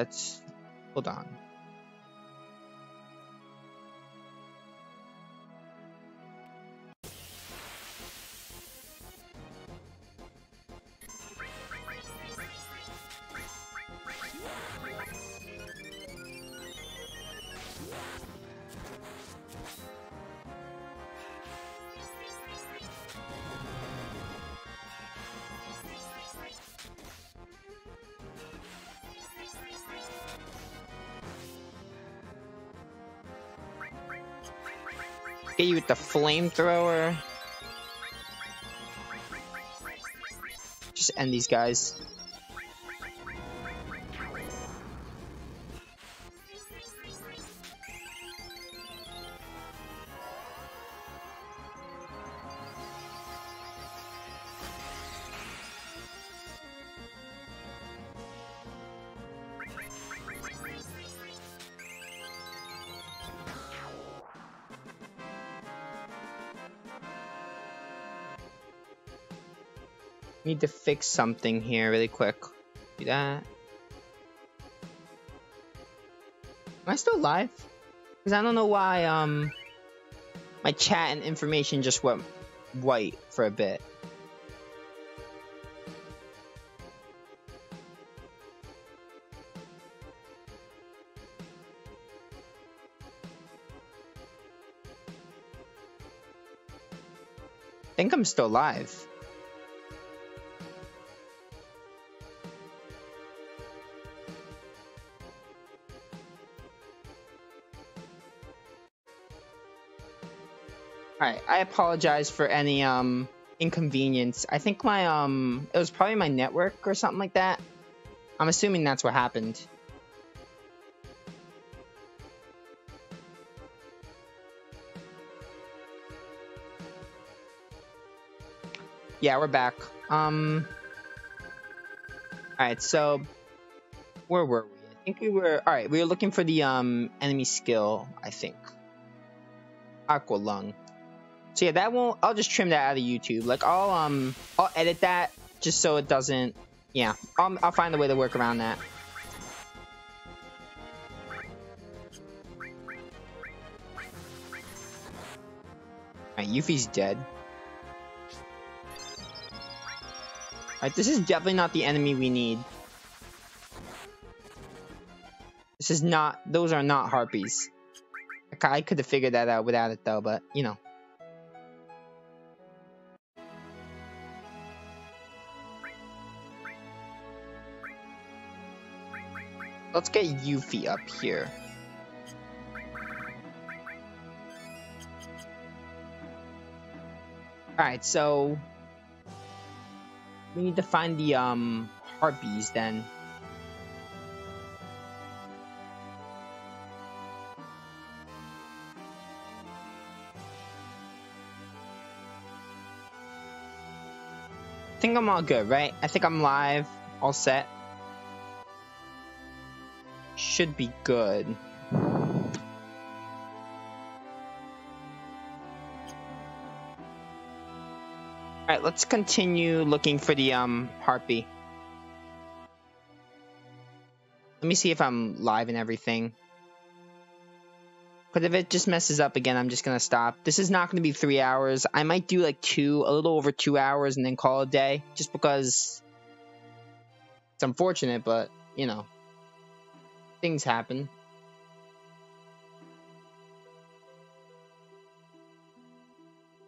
let's hold on. Get you with the flamethrower. Just end these guys. Need to fix something here really quick. Do that. Am I still live? Because I don't know why um my chat and information just went white for a bit. I think I'm still live. I apologize for any um inconvenience. I think my um it was probably my network or something like that. I'm assuming that's what happened. Yeah, we're back. Um Alright, so where were we? I think we were alright, we were looking for the um enemy skill, I think. Aqua lung. So yeah, that won't. I'll just trim that out of YouTube. Like I'll um, I'll edit that just so it doesn't. Yeah, I'll I'll find a way to work around that. Alright, Yuffie's dead. Alright, this is definitely not the enemy we need. This is not. Those are not harpies. I could have figured that out without it though, but you know. Let's get Yuffie up here. Alright, so... We need to find the, um, harpies then. I think I'm all good, right? I think I'm live, all set. Should be good. Alright, let's continue looking for the um harpy. Let me see if I'm live and everything. But if it just messes up again, I'm just gonna stop. This is not gonna be three hours. I might do like two, a little over two hours, and then call it a day, just because it's unfortunate, but you know, things happen.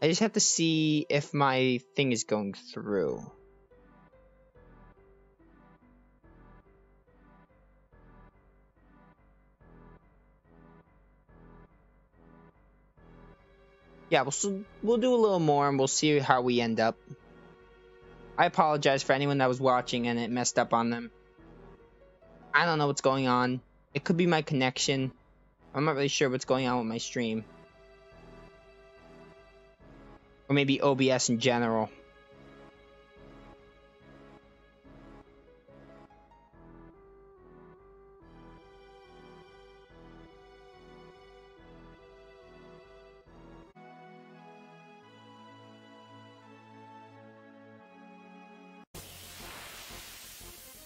I just have to see if my thing is going through. yeah, we'll we'll do a little more and we'll see how we end up. I apologize for anyone that was watching and it messed up on them. I don't know what's going on. It could be my connection. I'm not really sure what's going on with my stream. Or maybe OBS in general.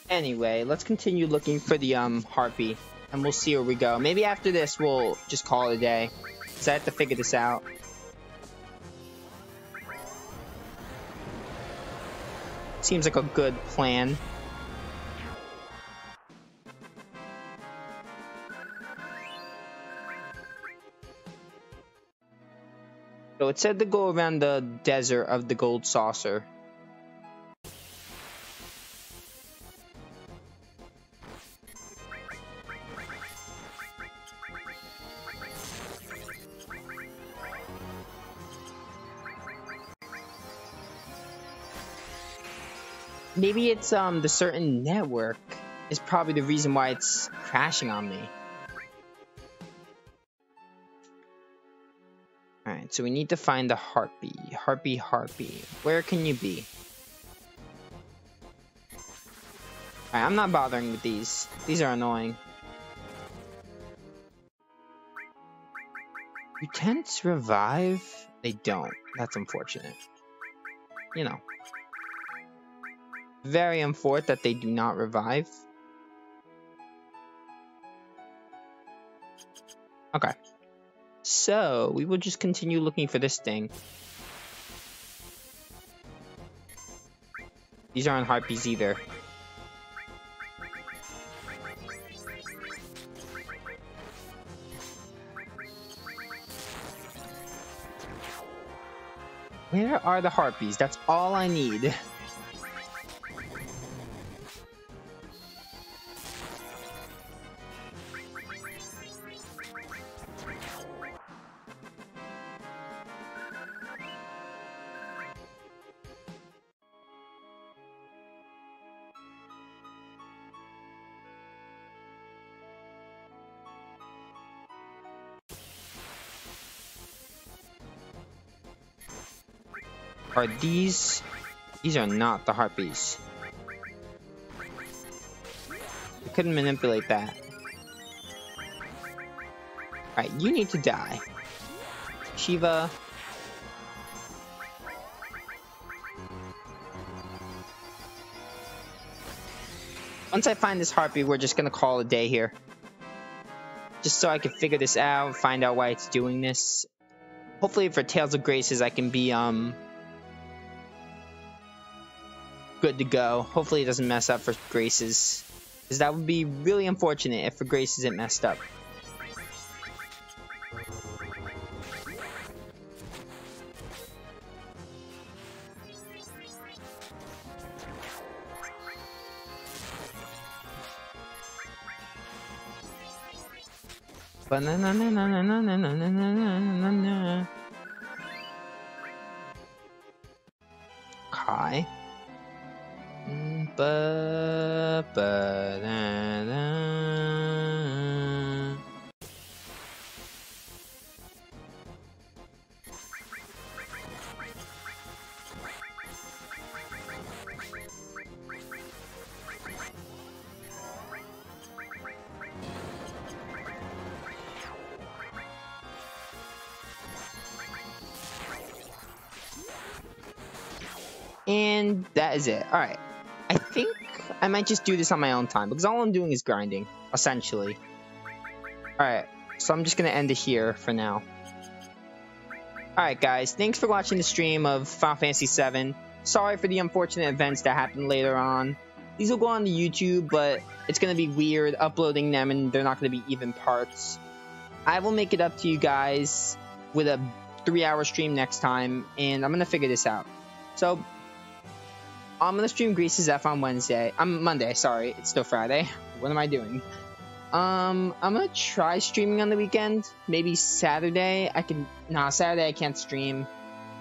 Anyway, let's continue looking for the um harpy, and we'll see where we go. Maybe after this, we'll just call it a day, because I have to figure this out. Seems like a good plan. So it said to go around the desert of the gold saucer. Maybe it's um the certain network is probably the reason why it's crashing on me. Alright, so we need to find the Harpy. Harpy, Harpy. Where can you be? Alright, I'm not bothering with these. These are annoying. You tents revive? They don't. That's unfortunate. You know. Very unfortunate that they do not revive. Okay. So, we will just continue looking for this thing. These aren't harpies either. Where are the harpies? That's all I need. Are these... These are not the harpies. I couldn't manipulate that. Alright, you need to die. Shiva. Once I find this harpy, we're just gonna call it a day here. Just so I can figure this out, find out why it's doing this. Hopefully for Tales of Graces I can be, um, good to go. Hopefully it doesn't mess up for Graces. Because that would be really unfortunate if for Graces it messed up. Kai da da. And that is it. Alright. I think I might just do this on my own time because all I'm doing is grinding, essentially. Alright, so I'm just going to end it here for now. Alright guys, thanks for watching the stream of Final Fantasy VII. Sorry for the unfortunate events that happened later on. These will go on the YouTube, but it's going to be weird uploading them and they're not going to be even parts. I will make it up to you guys with a three hour stream next time, and I'm going to figure this out. So, I'm gonna stream Graces F on Wednesday. I'm Monday, sorry. It's still Friday. What am I doing? Um, I'm gonna try streaming on the weekend. Maybe Saturday. I can. Nah, Saturday I can't stream.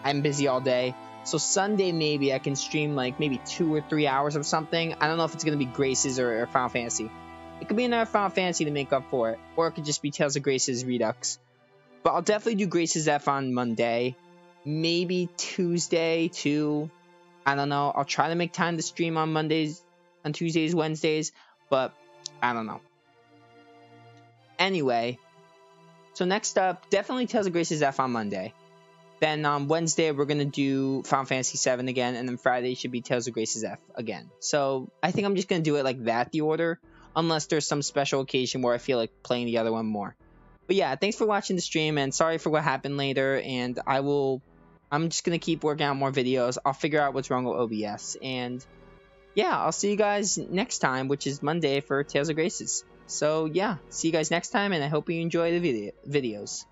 I'm busy all day. So Sunday maybe I can stream like maybe two or three hours of something. I don't know if it's gonna be Graces or, or Final Fantasy. It could be another Final Fantasy to make up for it, or it could just be Tales of Graces Redux. But I'll definitely do Graces F on Monday. Maybe Tuesday too. I don't know. I'll try to make time to stream on Mondays, on Tuesdays, Wednesdays, but I don't know. Anyway, so next up, definitely Tales of Graces F on Monday. Then on Wednesday we're gonna do Final Fantasy VII again, and then Friday should be Tales of Graces F again. So I think I'm just gonna do it like that, the order, unless there's some special occasion where I feel like playing the other one more. But yeah, thanks for watching the stream, and sorry for what happened later. And I will, I'm just gonna keep working out more videos. I'll figure out what's wrong with OBS, and yeah, I'll see you guys next time, which is Monday for Tales of Graces. So yeah, see you guys next time, and I hope you enjoy the video videos.